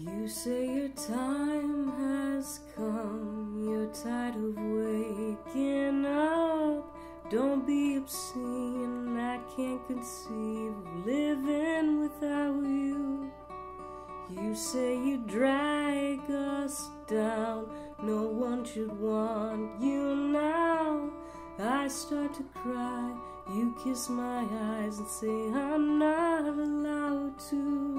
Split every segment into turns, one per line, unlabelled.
You say your time has come, you're tired of waking up. Don't be obscene, I can't conceive of living without you. You say you drag us down, no one should want you now. I start to cry, you kiss my eyes and say I'm not allowed to.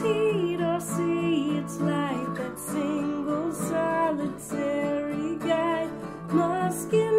Heat or see its light. That single solitary guide must get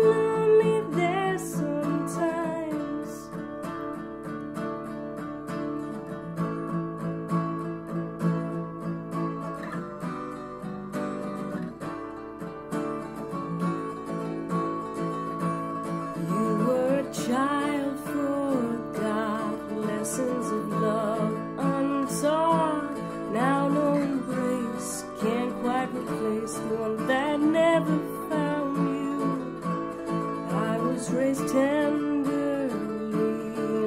one that never found you. I was raised tenderly,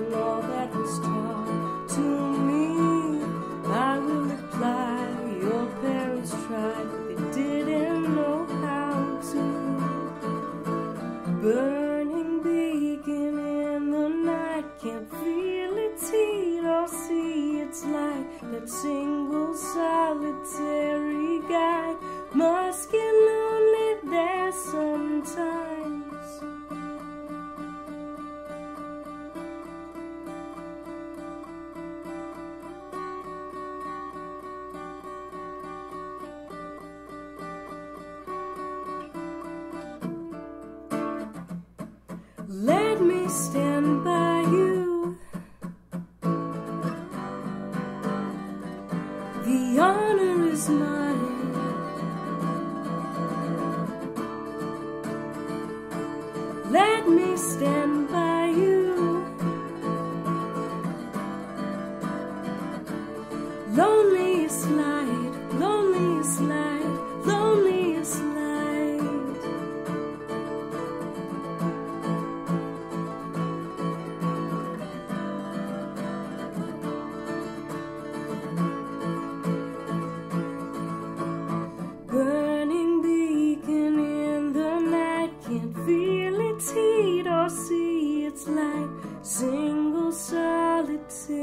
and all that was taught to me. I will reply, your parents tried, but they didn't know how to. Burning beacon in the night, can't feel its heat or see its light. That single solitary guide must get lonely there sometimes. Let me stand by you. The honor is mine. Let me stand by you. Loneliest light, loneliest light, light.